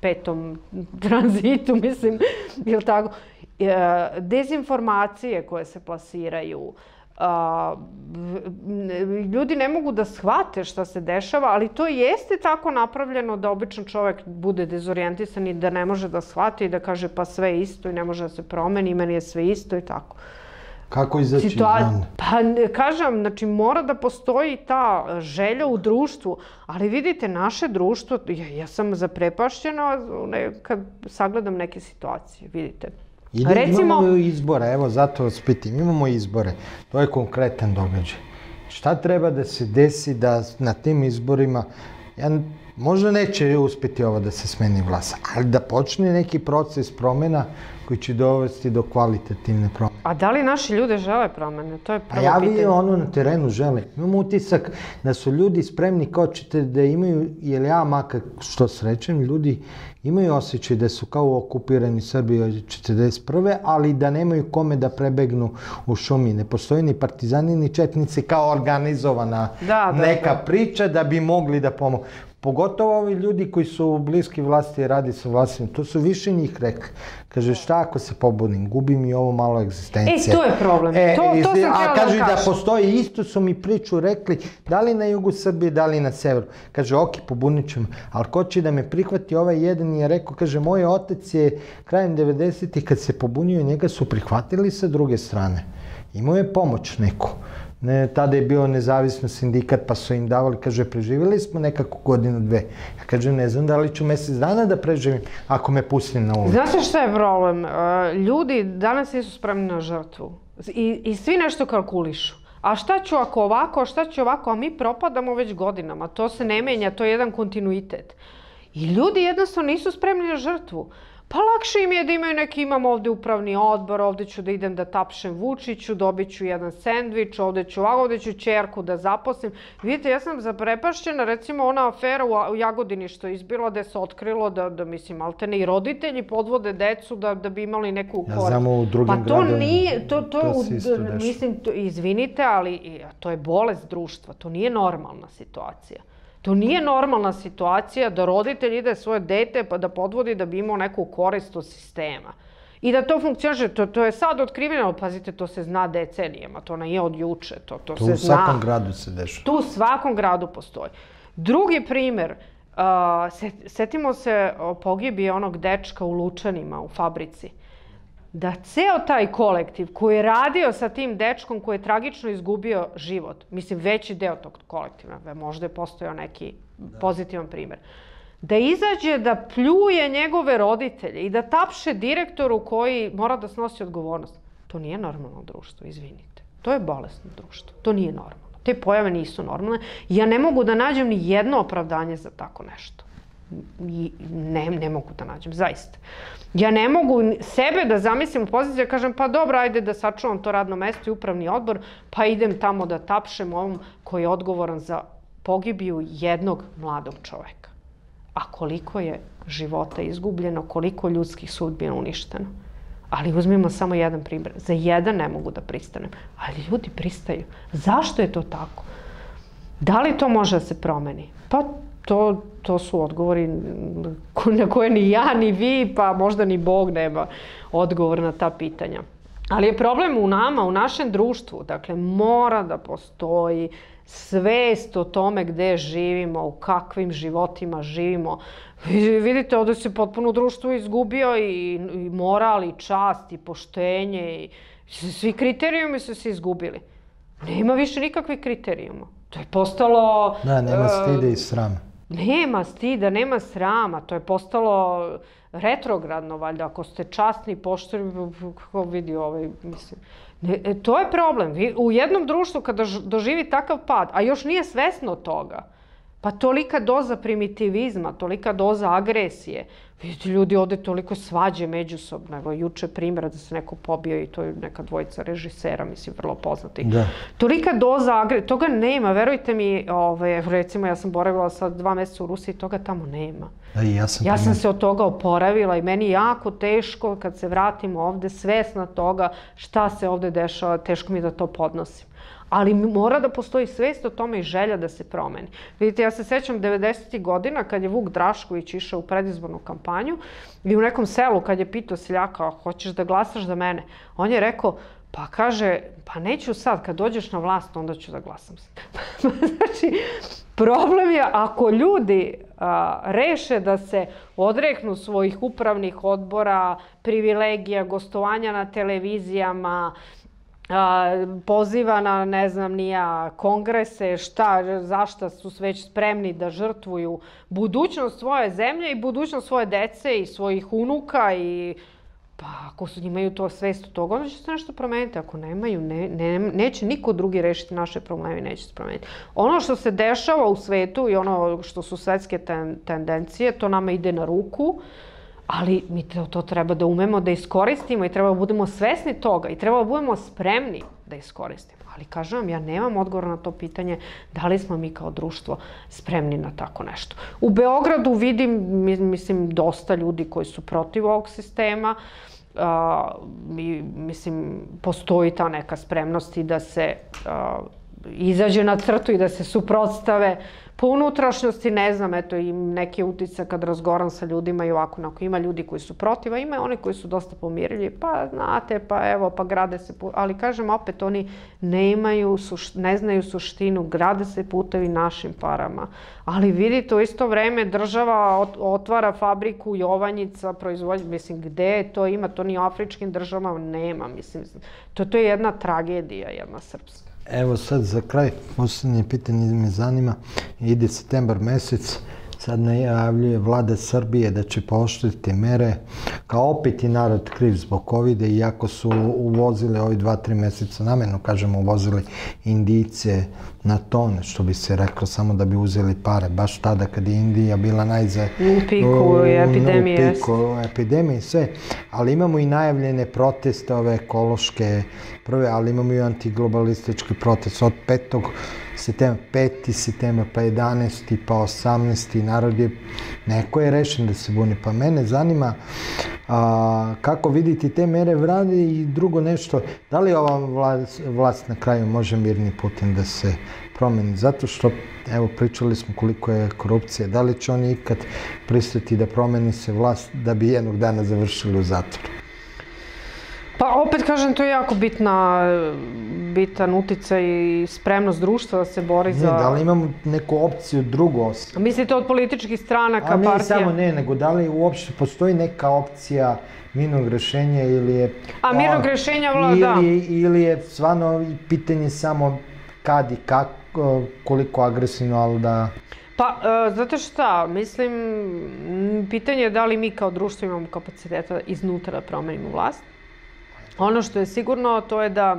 petom [LAUGHS] tranzitu, mislim, je li tako? E, dezinformacije koje se plasiraju, a, ljudi ne mogu da shvate šta se dešava, ali to jeste tako napravljeno da običan čovek bude dezorijentisan i da ne može da shvati i da kaže pa sve je isto i ne može da se promeni, meni je sve isto i tako. Kako izaći iz zone? Pa kažem, znači mora da postoji ta želja u društvu, ali vidite, naše društvo, ja, ja sam zaprepašćena kad sagledam neke situacije, vidite. Ide, Recimo- Imamo izbore, evo zato vas pitam, imamo izbore, to je konkretan događaj. Šta treba da se desi da na tim izborima, ja, možda neće uspeti ovo da se smeni vlast, ali da počne neki proces promena koji će dovesti do kvalitativne promene. A da li naši ljude žele promene? To je A prvo ja pitanje. vidim ono na terenu žele. Imam utisak da su ljudi spremni kao ćete da imaju, jer ja makar što srećem, ljudi imaju osjećaj da su kao okupirani Srbi od 41. ali da nemaju kome da prebegnu u šumi. Ne postoji ni partizani ni četnici kao organizovana Da, da, neka da. priča da bi mogli da pomogu. Pogotovo ovi ljudi koji su bliski vlasti i radi sa vlastima, to su više njih rekli. Kaže, šta ako se pobudim, gubi mi ovo malo egzistencije. E, to je problem. To- to sam A da kaže da kažem. postoji, isto su mi priču rekli, da li na jugu Srbije, da li na severu. Kaže, ok, pobunit ćemo, ali ko će da me prihvati, ovaj jedan je rekao, kaže, moj otac je krajem 90-ih kad se pobunio, njega su prihvatili sa druge strane. Imao je pomoć neku. Ne, tada je bio nezavisno sindikat, pa su im davali, kaže, preživjeli smo nekako godinu, dve. Ja kažem, ne znam da li ću mesec dana da preživim ako me pusti na ulicu. Znate šta je problem? E, Ljudi danas nisu spremni na žrtvu. I, I svi nešto kalkulišu. A šta ću ako ovako, šta ću ovako, a mi propadamo već godinama. To se ne menja, to je jedan kontinuitet. I ljudi jednostavno nisu spremni na žrtvu. Pa lakše im je da imaju neki, imam ovde upravni odbor, ovde ću da idem da tapšem Vučiću, dobit ću jedan sendvič, ovde ću ovako, ovde ću čerku da zaposlim. Vidite, ja sam zaprepašćena, recimo ona afera u, Jagodini što je izbila, da se otkrilo da, da mislim, maltene i roditelji podvode decu da, da bi imali neku Ja korist. znam u drugim Pa to gradovima, nije, to, to, to se isto dešava. mislim, to, izvinite, ali to je bolest društva, to nije normalna situacija. To nije normalna situacija da roditelj ide svoje dete pa da podvodi da bi imao neku korist od sistema. I da to funkcioniše, to, to je sad otkriveno, pazite, to se zna decenijama, to nije od juče, to, to, To se u zna. svakom gradu se dešava. Tu u svakom gradu postoji. Drugi primer, uh, set, setimo se o pogibiji onog dečka u Lučanima u fabrici. Da ceo taj kolektiv koji je radio sa tim dečkom koji je tragično izgubio život, mislim veći deo tog kolektiva, ve- možda je postojao neki pozitivan primer, da izađe da pljuje njegove roditelje i da tapše direktoru koji mora da snosi odgovornost. To nije normalno društvo, izvinite. To je bolesno društvo. To nije normalno. Te pojave nisu normalne. Ja ne mogu da nađem ni jedno opravdanje za tako nešto. Ne, ne mogu da nađem, zaista. Ja ne mogu sebe da zamislim u poziciji da kažem pa dobro, ajde da sačuvam to radno mesto i upravni odbor, pa idem tamo da tapšem ovom koji je odgovoran za pogibiju jednog mladog čoveka. A koliko je života izgubljeno, koliko ljudskih sudbina uništeno. Ali uzmimo samo jedan primjer. Za jedan ne mogu da pristanem, ali ljudi pristaju. Zašto je to tako? Da li to može da se promeni? Pa to, to su odgovori [LAUGHS] na koje ni ja, ni vi, pa možda ni Bog nema odgovor na ta pitanja. Ali je problem u nama, u našem društvu. Dakle, mora da postoji svest o tome gde živimo, u kakvim životima živimo. Vidite, ovde se potpuno društvo izgubio i, i moral, i čast, i poštenje, i svi kriterijumi su se izgubili. Nema više nikakvih kriterijuma. To je postalo... Da, nema stide i srama. Nema stida, nema srama. To je postalo retrogradno, valjda. Ako ste častni, pošteni, kako vidi ovaj, mislim. Ne, e, to je problem. Vi, u jednom društvu kada doživi takav pad, a još nije svesno toga, Pa tolika doza primitivizma, tolika doza agresije. Vidite, ljudi ovde toliko svađe međusobno. Evo, juče primjer da se neko pobio i to je neka dvojica režisera, mislim, vrlo poznati. Da. Tolika doza agresije, toga nema, verujte mi, ovaj, recimo ja sam boravila sad dva meseca u Rusiji, toga tamo nema. Da, i ja sam, ja sam se od toga oporavila i meni je jako teško kad se vratim ovde, svesna toga šta se ovde dešava, teško mi da to podnosim ali mora da postoji svest o tome i želja da se promeni. Vidite, ja se sećam 90. godina kad je Vuk Drašković išao u predizbornu kampanju i u nekom selu kad je pitao seljaka, hoćeš da glasaš za mene? On je rekao, pa kaže, pa neću sad, kad dođeš na vlast, onda ću da glasam. [LAUGHS] znači, problem je ako ljudi a, reše da se odreknu svojih upravnih odbora, privilegija, gostovanja na televizijama, poziva na, ne znam, nija kongrese, šta, zašta su već spremni da žrtvuju budućnost svoje zemlje i budućnost svoje dece i svojih unuka i pa ako su imaju to svest od toga, onda će se nešto promeniti. Ako nemaju, ne, ne, neće niko drugi rešiti naše probleme i neće se promeniti. Ono što se dešava u svetu i ono što su svetske ten, tendencije, to nama ide na ruku. Uh, ali mi to, to treba da umemo da iskoristimo i treba da budemo svesni toga i treba da budemo spremni da iskoristimo. Ali kažem vam, ja nemam odgovor na to pitanje da li smo mi kao društvo spremni na tako nešto. U Beogradu vidim, mislim, dosta ljudi koji su protiv ovog sistema, Uh, i, mislim, postoji ta neka spremnost i da se uh, izađe na crtu i da se suprotstave Po unutrašnjosti ne znam, eto i neke utice kad razgovaram sa ljudima i ovako, onako, ima ljudi koji su protiv, a ima one koji su dosta pomirili, pa znate, pa evo, pa grade se, ali kažem opet, oni ne imaju, suš, ne znaju suštinu, grade se putevi našim parama, ali vidite, u isto vreme država otvara fabriku Jovanjica, proizvodnje, mislim, gde to ima, to ni u afričkim državama nema, mislim, to, to je jedna tragedija, jedna srpska. Evo sad za kraj, poslednje pitanje me zanima, ide septembar mesec, sad najavljuje vlada Srbije da će pooštriti mere, kao opet i narod kriv zbog covid iako su uvozili ovi dva, tri meseca namenu, kažemo, uvozili indice na tone, što bi se reklo, samo da bi uzeli pare, baš tada kad je Indija bila najza... U piku epidemije. U piku epidemije sve, ali imamo i najavljene proteste, ove ekološke prve, ali imamo i antiglobalistički protest. Od petog septembra, 5. septembra, pa 11. pa 18. narod je, neko je rešen da se buni. Pa mene zanima a, kako vidite te mere vrade i drugo nešto, da li ova vlast, vlast na kraju može mirni putem da se promeni? Zato što, evo, pričali smo koliko je korupcija, da li će oni ikad pristati da promeni se vlast da bi jednog dana završili u zatvoru? Pa opet kažem, to je jako bitna, bitan uticaj i spremnost društva da se bori ne, za... da li imamo neku opciju drugu osim? Mislite od političkih stranaka, partija? A ne, partija? samo ne, nego da li uopšte postoji neka opcija mirnog rešenja ili je... A mirnog rešenja, vlada, ili, da. Ili je stvarno pitanje samo kad i kako, koliko agresivno, ali da... Pa, uh, znate šta, mislim, pitanje je da li mi kao društvo imamo kapaciteta iznutra da promenimo vlast. Ono što je sigurno, to je da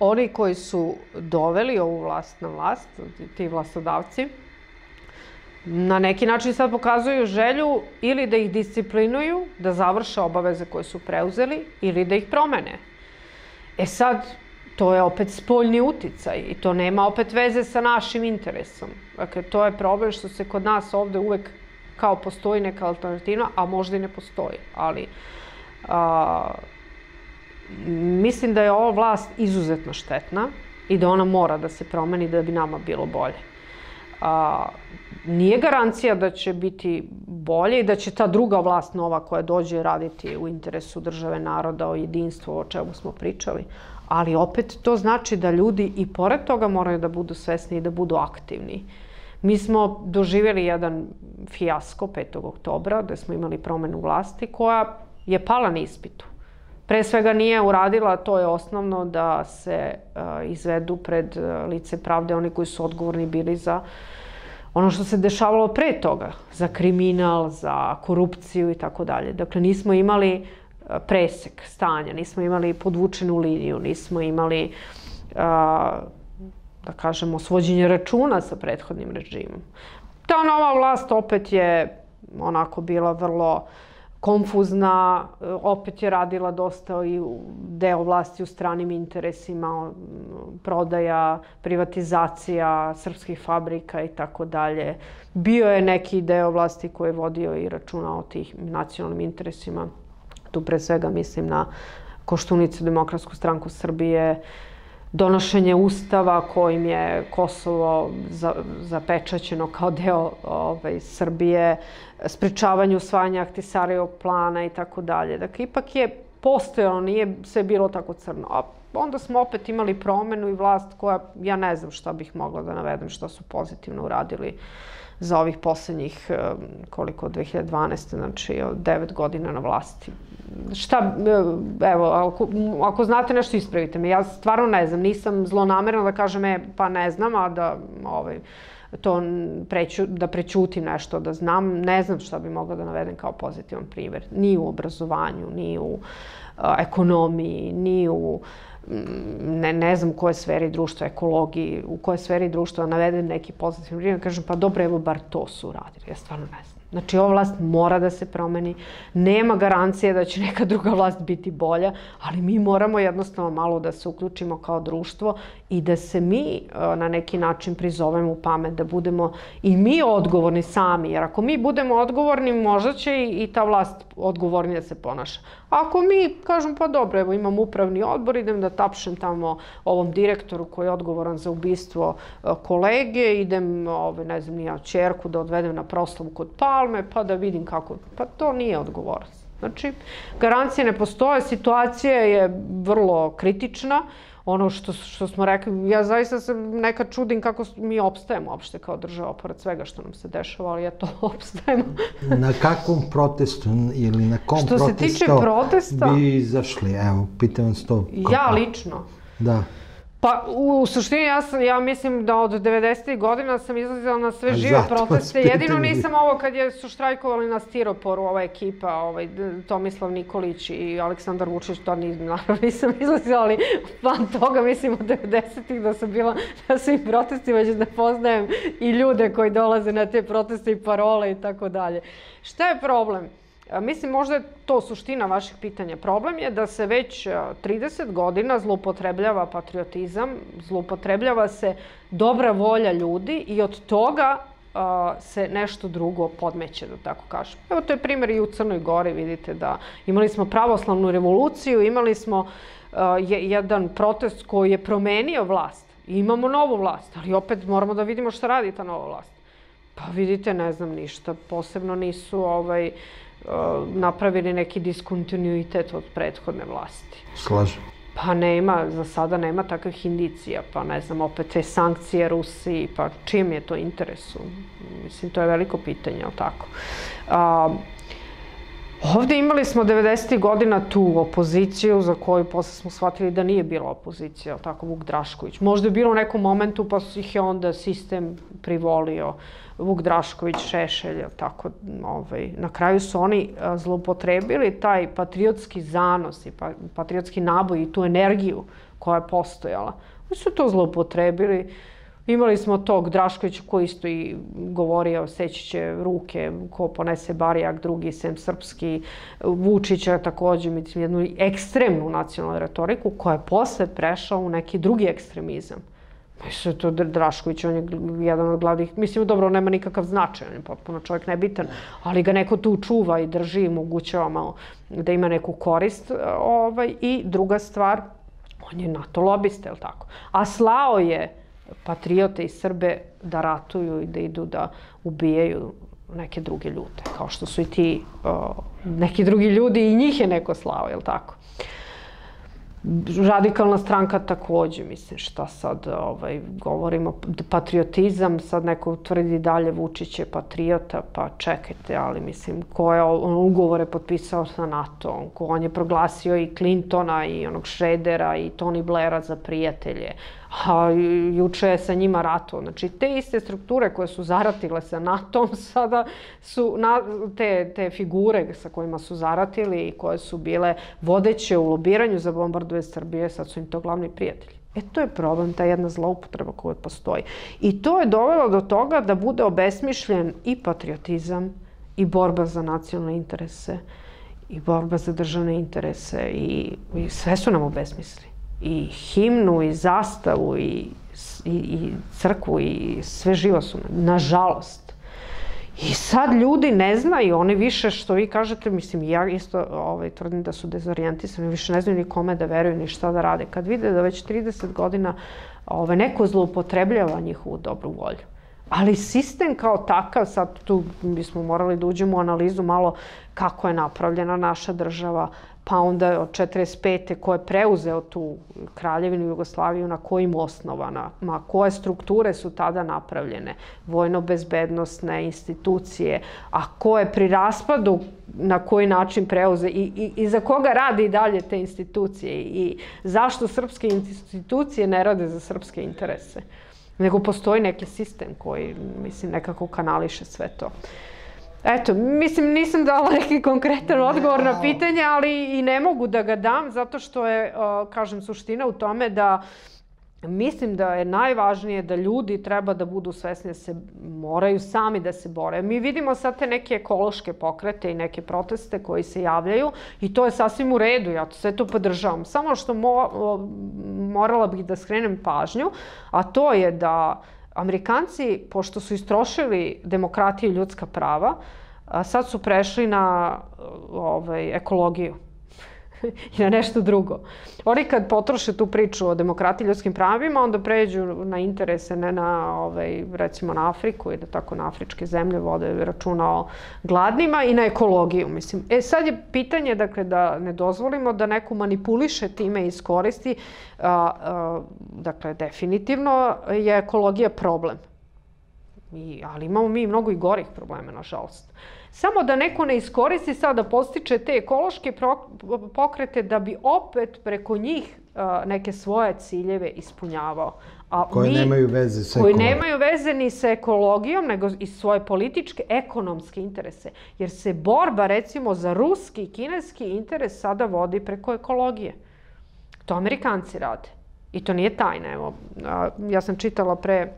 oni koji su doveli ovu vlast na vlast, ti vlastodavci, na neki način sad pokazuju želju ili da ih disciplinuju, da završe obaveze koje su preuzeli, ili da ih promene. E sad, to je opet spoljni uticaj i to nema opet veze sa našim interesom. Dakle, to je problem što se kod nas ovde uvek kao postoji neka alternativa, a možda i ne postoji. Ali, a, mislim da je ova vlast izuzetno štetna i da ona mora da se promeni da bi nama bilo bolje. A, nije garancija da će biti bolje i da će ta druga vlast nova koja dođe raditi u interesu države, naroda, o jedinstvu, o čemu smo pričali, Ali opet to znači da ljudi i pored toga moraju da budu svesni i da budu aktivni. Mi smo doživjeli jedan fijasko 5. oktobra, gde smo imali promenu vlasti koja je pala na ispitu. Pre svega nije uradila, to je osnovno, da se uh, izvedu pred uh, lice pravde oni koji su odgovorni bili za ono što se dešavalo pre toga, za kriminal, za korupciju i tako dalje. Dakle, nismo imali uh, presek stanja, nismo imali podvučenu liniju, nismo imali da kažemo, svođenje računa sa prethodnim režimom. Ta nova vlast opet je onako bila vrlo konfuzna, opet je radila dosta i deo vlasti u stranim interesima, prodaja, privatizacija srpskih fabrika i tako dalje. Bio je neki deo vlasti koji je vodio i računa o tih nacionalnim interesima. Tu pre svega mislim na Koštunicu Demokratsku stranku Srbije, donošenje ustava kojim je Kosovo zapečaćeno kao deo ovaj, Srbije, sprečavanje usvajanja Ahtisarijog plana i tako dalje. Dakle, ipak je postojalo, nije sve bilo tako crno. A onda smo opet imali promenu i vlast koja, ja ne znam šta bih mogla da navedem, šta su pozitivno uradili za ovih poslednjih, koliko, 2012. znači od 9 godina na vlasti. Šta, evo, ako, ako znate nešto, ispravite me. Ja stvarno ne znam, nisam zlonamerna da kažem, e, pa ne znam, a da, ovaj, to preću, da prećutim nešto, da znam, ne znam šta bi mogla da navedem kao pozitivan primjer. Ni u obrazovanju, ni u a, ekonomiji, ni u ne, ne znam u kojoj sferi društva, ekologiji, u kojoj sferi društva navedem neki pozitivan primjer, kažem pa dobro, evo bar to su uradili. Ja stvarno ne znam. Znači, ova vlast mora da se promeni. Nema garancije da će neka druga vlast biti bolja, ali mi moramo jednostavno malo da se uključimo kao društvo i da se mi e, na neki način prizovemo u pamet, da budemo i mi odgovorni sami. Jer ako mi budemo odgovorni, možda će i ta vlast odgovornije da se ponaša. Ako mi kažem, pa dobro, evo imam upravni odbor, idem da tapšem tamo ovom direktoru koji je odgovoran za ubistvo e, kolege, idem, ove, ne znam, nija čerku da odvedem na proslavu kod Palme, pa da vidim kako... Pa to nije odgovornost. Znači, garancije ne postoje, situacija je vrlo kritična, ono što, što smo rekli, ja zaista se nekad čudim kako mi opstajemo uopšte kao država, pored svega što nam se dešava, ali ja to [LAUGHS] opstajemo. na kakvom protestu ili na kom što protestu se tiče protesta, bi izašli? Evo, pitam vas to. Ja lično? Da. Pa, u, u suštini, ja, sam, ja mislim da od 90. godina sam izlazila na sve žive proteste. Jedino nisam ovo kad je, su štrajkovali na Stiroporu, ova ekipa, ovaj, Tomislav Nikolić i Aleksandar Vučić, to ni, naravno nisam [LAUGHS] izlazila, ali van toga mislim od 90. da sam bila na svim protestima, već da poznajem i ljude koji dolaze na te proteste i parole i tako dalje. Šta je problem? Mislim, možda je to suština vaših pitanja. Problem je da se već 30 godina zloupotrebljava patriotizam, zloupotrebljava se dobra volja ljudi i od toga se nešto drugo podmeće, da tako kažem. Evo, to je primjer i u Crnoj Gori, vidite da imali smo pravoslavnu revoluciju, imali smo jedan protest koji je promenio vlast. I imamo novu vlast, ali opet moramo da vidimo šta radi ta nova vlast. Pa vidite, ne znam ništa, posebno nisu ovaj, napravili neki diskontinuitet od prethodne vlasti. Slažem. Pa nema, za sada nema takvih indicija, pa ne znam, opet te sankcije Rusiji, pa čim je to interesu? Mislim, to je veliko pitanje, ali tako? A, ovde imali smo 90. godina tu opoziciju za koju posle smo shvatili da nije bila opozicija, tako, Vuk Drašković. Možda je bilo u nekom momentu, pa ih je onda sistem privolio. Vuk Drašković, Šešelj, tako, ovaj, na kraju su oni zlopotrebili taj patriotski zanos i pa, patriotski naboj i tu energiju koja je postojala. Oni su to zlopotrebili. Imali smo tog Draškovića koji isto i govorio, seći će ruke, ko ponese barijak, drugi sem srpski, Vučića takođe, mislim, jednu ekstremnu nacionalnu retoriku koja je posle prešao u neki drugi ekstremizam. Mislim, to Drašković, on je jedan od glavnih, mislim, dobro, nema nikakav značaj, on je potpuno čovjek nebitan, ali ga neko tu čuva i drži i mogućava malo da ima neku korist. Ovaj, I druga stvar, on je NATO lobista, je li tako? A slao je patriote i Srbe da ratuju i da idu da ubijaju neke druge ljude, kao što su i ti o, neki drugi ljudi i njih je neko slao, je li tako? Radikalna stranka takođe, mislim, šta sad ovaj, govorimo, patriotizam, sad neko tvrdi dalje Vučić je patriota, pa čekajte, ali mislim, ko je on ugovore potpisao sa NATO, ko on je proglasio i Clintona i onog Šredera i Tony Blaira za prijatelje, a juče je sa njima rato. Znači, te iste strukture koje su zaratile sa NATO-om, [LAUGHS] sada su na, te, te figure sa kojima su zaratili i koje su bile vodeće u lobiranju za bombarduje Srbije, sad su im to glavni prijatelji. E to je problem, ta jedna zloupotreba koja postoji. I to je dovelo do toga da bude obesmišljen i patriotizam, i borba za nacionalne interese, i borba za državne interese, i, i sve su nam obesmislili i himnu i zastavu i, i, i crkvu i sve živo su, nažalost. I sad ljudi ne znaju, oni više što vi kažete, mislim, ja isto ovaj, tvrdim da su dezorijentisani, više ne znaju ni kome da veruju, ni šta da rade. Kad vide da već 30 godina ovaj, neko zloupotrebljava njihovu dobru volju. Ali sistem kao takav, sad tu bismo morali da uđemo u analizu malo kako je napravljena naša država, pa onda od 45. ko je preuzeo tu kraljevinu Jugoslaviju, na kojim osnovana, ma koje strukture su tada napravljene, vojno-bezbednostne institucije, a ko je pri raspadu na koji način preuze i, i, i za koga radi i dalje te institucije? I zašto srpske institucije ne rade za srpske interese, nego postoji neki sistem koji, mislim, nekako kanališe sve to. Eto, mislim, nisam dala neki konkretan odgovor na pitanje, ali i ne mogu da ga dam, zato što je, kažem, suština u tome da Mislim da je najvažnije da ljudi treba da budu svesni da se moraju sami da se bore. Mi vidimo sad te neke ekološke pokrete i neke proteste koji se javljaju i to je sasvim u redu, ja to sve to podržavam. Samo što mo, morala bih da skrenem pažnju, a to je da uh, Amerikanci, pošto su istrošili demokratiju i ljudska prava, sad su prešli na ovaj, ekologiju. [LAUGHS] i na nešto drugo. Oni kad potroše tu priču o demokratiji i ljudskim pravima, onda pređu na interese, ne na, ovaj, recimo, na Afriku i da tako na afričke zemlje vode računa o gladnima i na ekologiju, mislim. E, sad je pitanje, dakle, da ne dozvolimo da neko manipuliše time i iskoristi. A, a, dakle, definitivno je ekologija problem. I, ali imamo mi mnogo i gorih problema, nažalost. Samo da neko ne iskoristi sad da postiče te ekološke pokrete da bi opet preko njih neke svoje ciljeve ispunjavao. A koje mi, nemaju veze sa koji nemaju veze ni sa ekologijom, nego i svoje političke, ekonomske interese. Jer se borba, recimo, za ruski i kineski interes sada vodi preko ekologije. To Amerikanci rade. I to nije tajna. Evo, ja sam čitala pre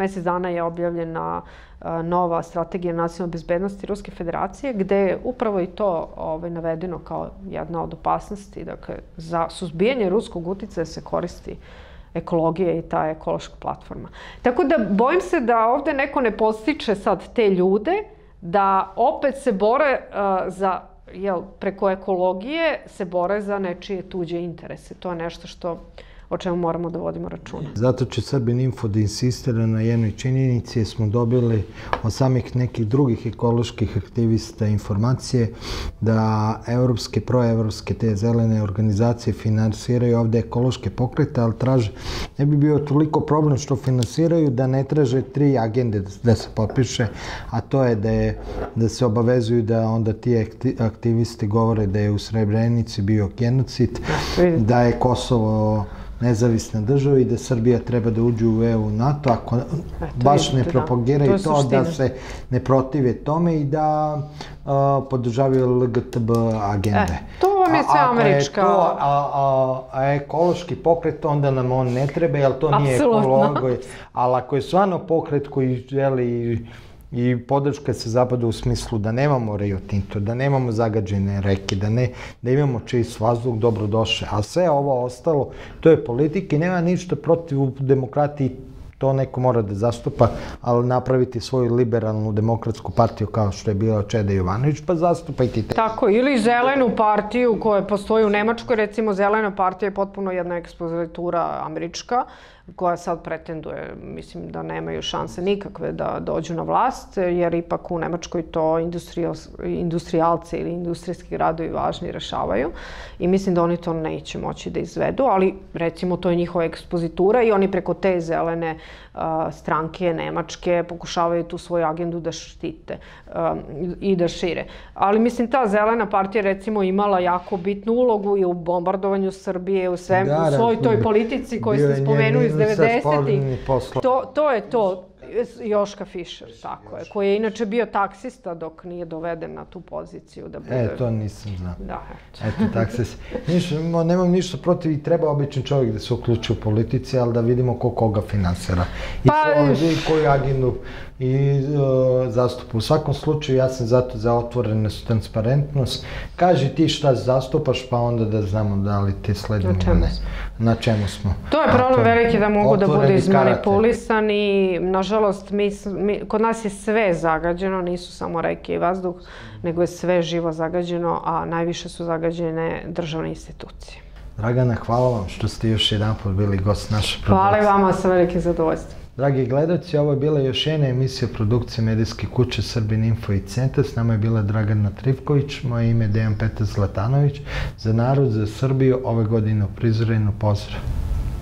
mesec dana je objavljena nova strategija nacionalne bezbednosti Ruske federacije, gde je upravo i to ovaj, navedeno kao jedna od opasnosti. Dakle, za suzbijanje ruskog uticaja se koristi ekologija i ta ekološka platforma. Tako da bojim se da ovde neko ne postiče sad te ljude, da opet se bore uh, za jel, preko ekologije se bore za nečije tuđe interese. To je nešto što o čemu moramo da vodimo računa. Zato će Srbin Info da insistira na jednoj činjenici, jer smo dobili od samih nekih drugih ekoloških aktivista informacije da evropske, proevropske, te zelene organizacije finansiraju ovde ekološke pokrete, ali traže, ne bi bio toliko problem što finansiraju da ne traže tri agende da se potpiše, a to je da, je, da se obavezuju da onda ti aktivisti govore da je u Srebrenici bio genocid, da je Kosovo nezavisna država i da Srbija treba da uđe u EU NATO, ako baš ne da. propagiraju to, to da se ne protive tome i da uh, podržavaju LGTB agende. E, to vam je sve američka... Ako je to a, a, a ekološki pokret, onda nam on ne treba, jer to nije ekologo. Ali ako je stvarno pokret koji želi i podrška se zapadu u smislu da nemamo Rio Tinto, da nemamo zagađene reke, da, ne, da imamo čist vazduh, dobrodošle. A sve ovo ostalo, to je politika i nema ništa protiv demokratiji to neko mora da zastupa, ali napraviti svoju liberalnu demokratsku partiju kao što je bila Čeda Jovanović, pa zastupajte te. Tako, ili zelenu partiju koja postoji u Nemačkoj, recimo zelena partija je potpuno jedna ekspozitura američka, koja sad pretenduje, mislim da nemaju šanse nikakve da dođu na vlast, jer ipak u Nemačkoj to industrijalci ili industrijski gradovi važni rešavaju i mislim da oni to neće moći da izvedu, ali recimo to je njihova ekspozitura i oni preko te zelene stranke Nemačke pokušavaju tu svoju agendu da štite i da šire. Ali mislim ta zelena partija recimo imala jako bitnu ulogu i u bombardovanju Srbije, u, svem, da, u svoj toj politici koju ste spomenuli iz 90-ih. To, to je to. Joška Fischer, tako je, koji je inače bio taksista dok nije doveden na tu poziciju da bude... E, to nisam znao. Da, eto. Eto, taksist. Ništa, nemam ništa protiv i treba običan čovjek da se uključi u politici, ali da vidimo ko koga finansira. I pa, ko, i koju agendu i uh, zastupa. U svakom slučaju ja sam zato za otvorenost, transparentnost. Kaži ti šta zastupaš, pa onda da znamo da li ti sledimo na čemu, na čemu smo. To je problem veliki da mogu da budu izmanipulisani. Nažalost, mi, mi, kod nas je sve zagađeno, nisu samo reke i vazduh, nego je sve živo zagađeno, a najviše su zagađene državne institucije. Dragana, hvala vam što ste još jedan put bili gost naše produkcije. Hvala vama sa velikim zadovoljstvom. Dragi gledalci, ovo je bila još jedna emisija produkcije medijske kuće Srbin Info i Centar. S nama je bila Dragana Trivković, moje ime je Dejan Petar Zlatanović. Za narod, za Srbiju, ove godine u prizorenu pozdrav.